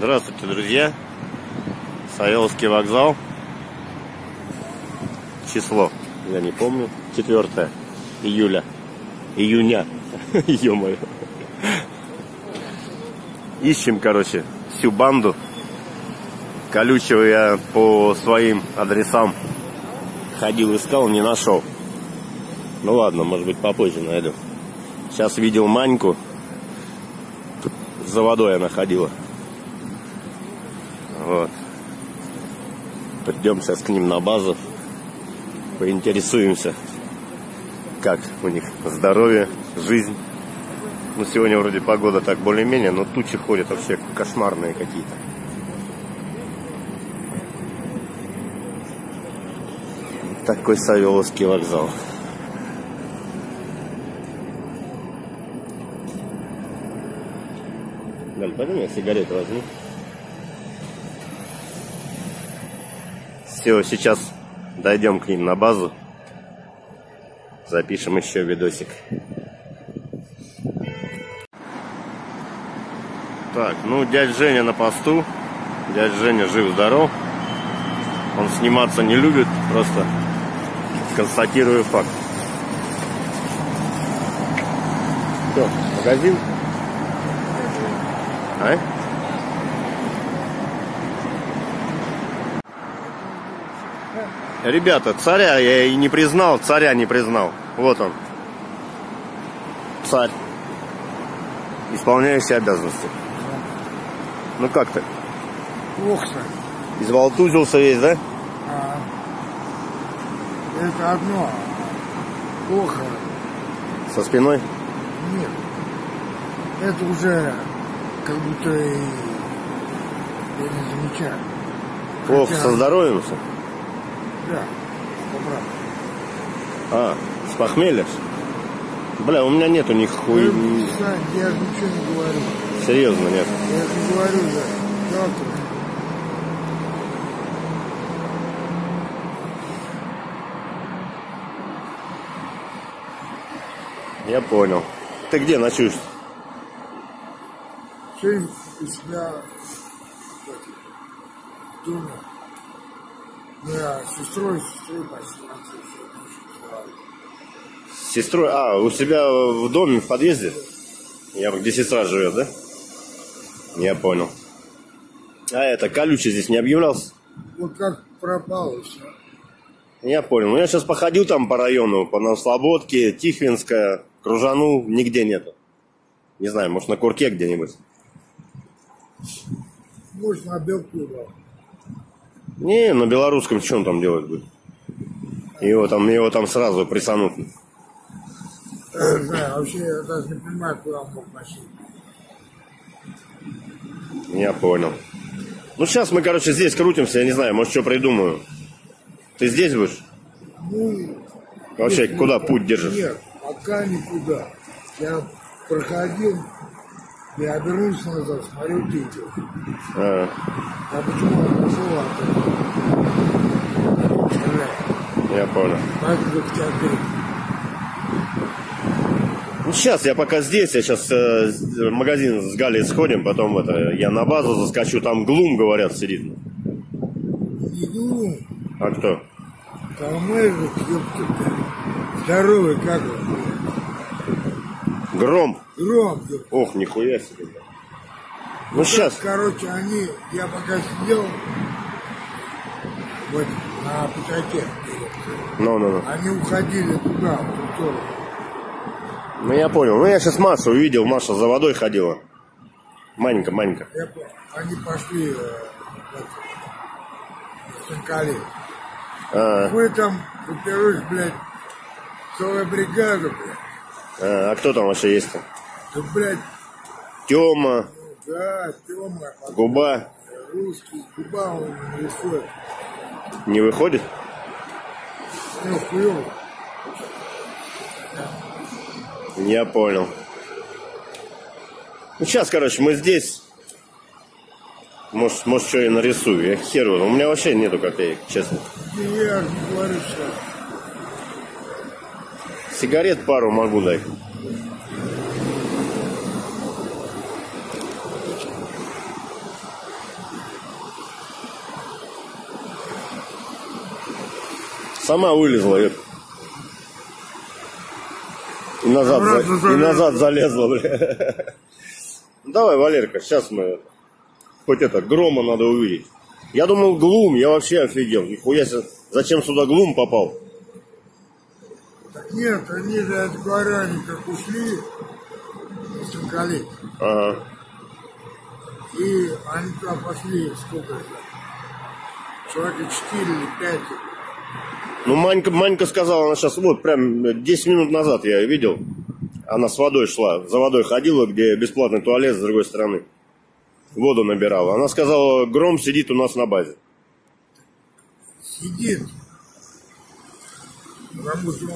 Здравствуйте, друзья! Савеловский вокзал. Число, я не помню. 4 июля. Июня. Ё-моё. Ищем, короче, всю банду. Колючего я по своим адресам ходил, искал, не нашел. Ну ладно, может быть попозже найду. Сейчас видел Маньку. За водой она ходила. Вот. Придем сейчас к ним на базу. Поинтересуемся, как у них здоровье, жизнь. Ну, сегодня вроде погода так более-менее, но тучи ходят вообще кошмарные какие-то. Такой Савеловский вокзал. Галь, пойдем я сигарету возьму. Все, сейчас дойдем к ним на базу. Запишем еще видосик. Так, ну дядь Женя на посту. Дядь Женя жив-здоров. Он сниматься не любит, просто констатирую факт. Что, магазин? А? Ребята, царя я и не признал, царя не признал. Вот он. Царь. Исполняющий обязанности. Ну как ты? Плохо. Изволтузился весь, да? А, это одно. Плохо. Со спиной? Нет. Это уже как будто и я не замечаю. Плохо Хотя- со здоровьем? всё? Да. А, с похмелья? Бля, у меня нету ни хуй... Сань, я же ничего не говорю. Серьезно, нет. Я же не говорю, да. Завтра. Я понял. Ты где ночуешь? Сегодня у себя в Ну, с сестрой, сестрой почти С сестрой? А, у себя в доме, в подъезде? Я где сестра живет, да? Я понял. А это, колючий здесь не объявлялся? Вот как пропало все. Я понял. Ну, я сейчас походил там по району, по Новослободке, Тихвинская, Кружану, нигде нету. Не знаю, может на Курке где-нибудь. Может, на белку дал. Не, на белорусском что он там делать будет? Его там, его там сразу присанут. Не знаю, вообще я даже не понимаю, куда он мог носить. Я понял. Ну, сейчас мы, короче, здесь крутимся, я не знаю, может, что придумаю. Ты здесь будешь? Ну, Вообще, нет, куда ну, путь держишь? Нет, пока никуда. Я проходил, я обернулся назад, смотрю, идешь. А, А почему пошел оттуда? Представляю. я понял. Ну, сейчас я пока здесь, я сейчас э, в магазин с Галей сходим, потом это, я на базу заскочу, там Глум, говорят, сидит. Не глум, А кто? Калмыжик, ёпта, ты. Здоровый, как он? Гром. Гром. Ох, нихуя себе. Ну, сейчас. Короче, они, я пока сидел вот на пятаке, Ну, ну, ну. они уходили туда, в ту сторону. Ну, я понял. Ну, я сейчас Машу увидел, Маша за водой ходила. Я понял. Они пошли э, в это, в Цинкале. А, Мы там, во-первых, блядь, целая бригада, блядь. А, а кто там вообще есть-то? Да, блядь, Тёма, да, Тёма, Губа русский, губа он не выходит. не выходит? Ну, хуёво. Я понял. Ну, сейчас, короче, мы здесь. Может, может, что я нарисую. Я хер его. У меня вообще нету копеек, честно. Я не говорю, что Сигарет пару могу дать. Сама вылезла, ёп. И назад, за... И назад залезла, бля. Давай, Валерка, сейчас мы... Хоть это, грома надо увидеть. Я думал, глум, я вообще офигел. Нихуя зачем сюда глум попал? Нет, они же от Гуарани как ушли из Соколей. Ага. И они туда пошли, сколько это? Человека 4 или 5. Ну, Манька, Манька сказала, она сейчас, вот, прям 10 минут назад я ее видел. Она с водой шла, за водой ходила, где бесплатный туалет с другой стороны. Воду набирала. Она сказала, Гром сидит у нас на базе. Сидит. Потому что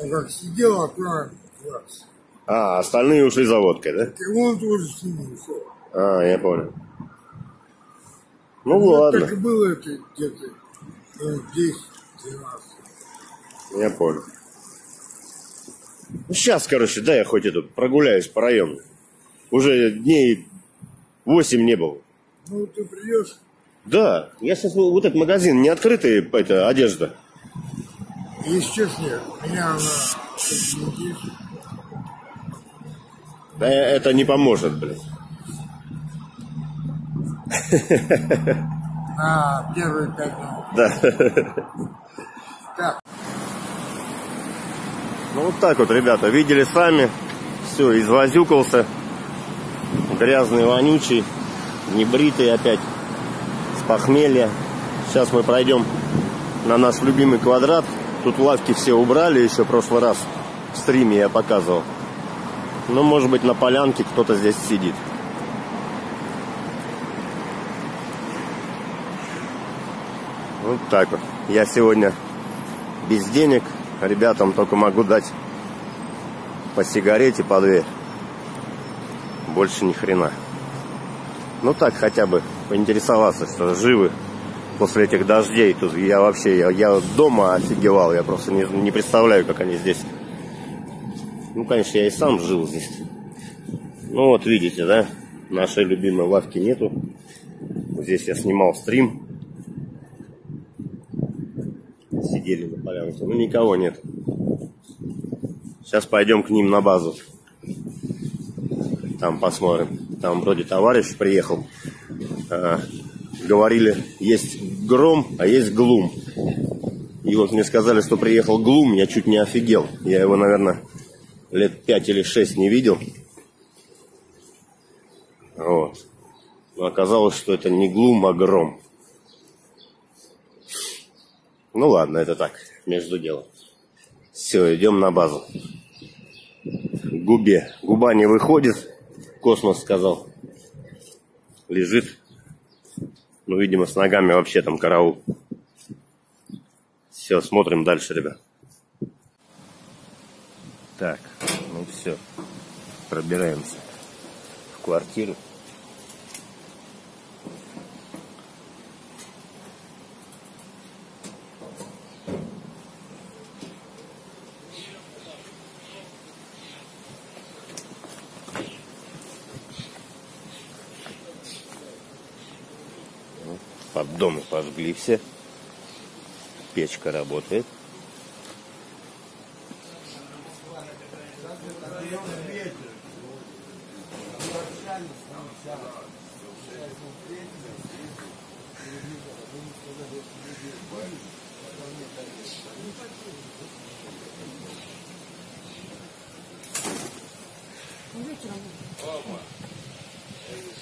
он, как сидел, открывает глаз. А, остальные ушли за водкой, да? И он тоже с ними ушел. А, я понял. Ну, Вот ладно, Так и было это где-то минут 10 12 я понял. Ну, сейчас, короче, да, я хоть это прогуляюсь по району. Уже дней 8 не был. Ну, ты придешь, Да, я сейчас вот этот магазин не открытый, это одежда. И сейчас нет. Меня она не интересует. Да это не поможет, блин. на первые пять минут. Да. Так, Ну вот так вот, ребята, видели сами. Все, извозюкался. Грязный, вонючий, небритый опять, с похмелья. Сейчас мы пройдем на наш любимый квадрат. Тут лавки все убрали еще в прошлый раз. В стриме я показывал. Ну, может быть, на полянке кто-то здесь сидит. Вот так вот. Я сегодня без денег. Ребятам только могу дать по сигарете, по две. Больше ни хрена. Ну так хотя бы поинтересоваться, что живы после этих дождей. Тут я вообще, я, я дома офигевал. Я просто не, не представляю, как они здесь. Ну, конечно, я и сам жил здесь. Ну вот видите, да? Нашей любимой лавки нету. Здесь я снимал стрим. Сидели на полянке. Ну, никого нет. Сейчас пойдем к ним на базу. Там посмотрим. Там вроде товарищ приехал. Говорили, есть гром, а есть глум. И вот мне сказали, что приехал глум, я чуть не офигел. Я его, наверное, лет пять или шесть не видел. Вот. Но оказалось, что это не глум, а гром. Ну ладно, это так, между делом. Все, идем на базу. Губе. Губа не выходит, космос сказал. Лежит. Ну, видимо, с ногами вообще там караул. Все, смотрим дальше, ребят. Так, ну все. Пробираемся в квартиру. Поддоны пожгли все. Печка работает.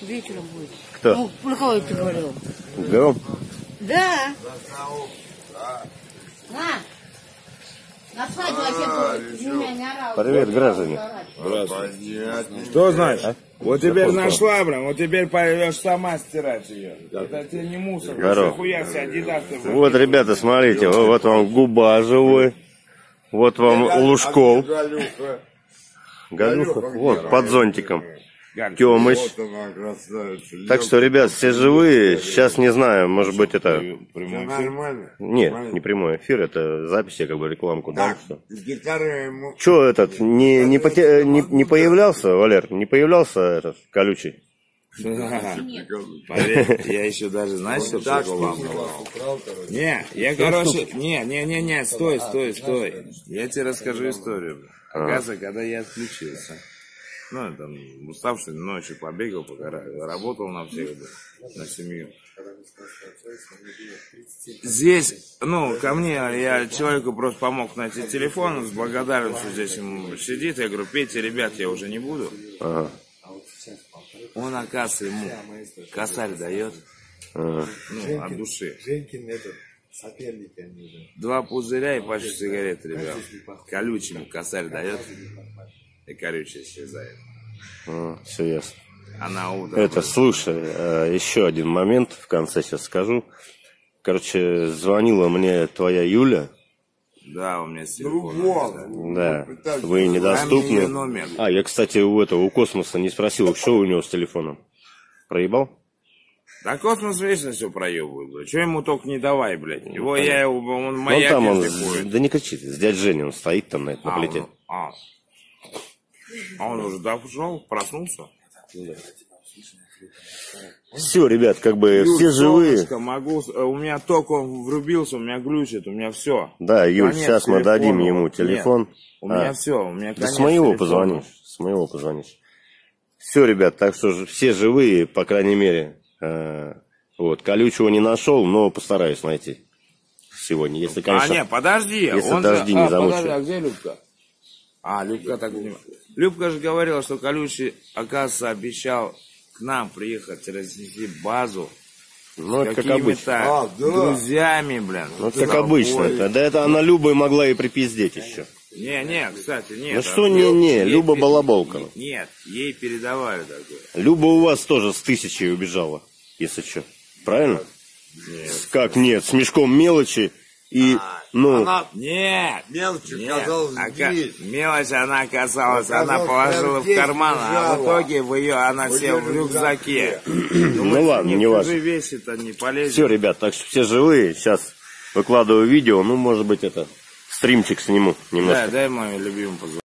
Вечером будет. Кто? Ну, кого ты говорил? Гром. Да. На. На свадьбу вообще меня не орал. Привет, граждане. Что значит? Вот теперь Запускал. нашла, прям, вот теперь пойдешь сама стирать ее. Это тебе не мусор, Здорово. хуя себе адидас. Вот, ребята, смотрите, вот, вот вам губа живой. Вот вам Лужков. Галюха. Галюха. Вот, под зонтиком. Вот она, красавица. Так что, ребят, все живые. Сейчас не знаю, может быть, это... прямой эфир. нормально? Нет, не прямой эфир, это запись, я как бы рекламку с гитарой ему... Че этот, не, не, поте- не, не появлялся, Валер, не появлялся этот колючий? Поверь, я еще даже, знаешь, что вам Не, я, короче, не, не, не, не, стой, стой, стой. Я тебе расскажу историю. Оказывается, когда я отключился, ну, там, уставший ночью побегал, пока работал на всех, на семью. Здесь, ну, ко мне, я человеку просто помог найти телефон, с благодарностью здесь ему сидит, я говорю, пейте, ребят, я уже не буду. Ага. Он, оказывается, ему косарь дает, ага. ну, от души. Женькин этот, соперники они уже. Два пузыря и пачку сигарет, ребят. Колючему косарь дает, и колючая исчезает. все ясно. А на утро... Это, слушай, э, еще один момент в конце сейчас скажу. Короче, звонила мне твоя Юля. Да, у меня Ну телефона. вот. Да, вы недоступны. номер. А, я, кстати, у этого, у Космоса не спросил, что у него с телефоном. Проебал? Да космос вечно все проебывает, блядь. Че ему только не давай, блядь. Его я, его, он Ну, там он, ходит. да не кричит, с дядь Женей он стоит там на, на А, плите. он- А. А он уже дошел, проснулся? Все, ребят, как бы Юль, все живые. могу, э, у меня ток он врубился, у меня глючит, у меня все. Да, Юль, Конец сейчас мы дадим телефона. ему Нет, телефон. У А, меня все, у меня Да конец с моего телефона. позвонишь, с моего позвонишь. Все, ребят, так что все живые, по крайней мере. Э, Вот, колючего не нашел, но постараюсь найти сегодня. Если, А, конечно, не, подожди. если он дожди же... не а, подожди, замучают. а где Любка? А, Любка так не... Любка же говорила, что Колючий, оказывается, обещал к нам приехать, разнести базу ну, это как какими-то обычно. А, да. друзьями, блин. Ну, это как обычно. Это, да это она Люба и могла и припиздеть еще. Не, не, кстати, нет. Ну а что не-не, ей Люба пе- балаболка. Нет, ей передавали такое. Люба у вас тоже с тысячей убежала, если что. Правильно? Как нет, с мешком мелочи и, ну, Она Нет, мелочью нет. казалась Ока-. Мелочь она касалась, она положила в карман, а в итоге в ее она В села её в рюкзаке. ну ладно, не важно. вещи-то не полезет. Все, ребят, так что все живые. Сейчас выкладываю видео. Ну, может быть, это стримчик сниму Да, немножко. дай мою любимую позвонить.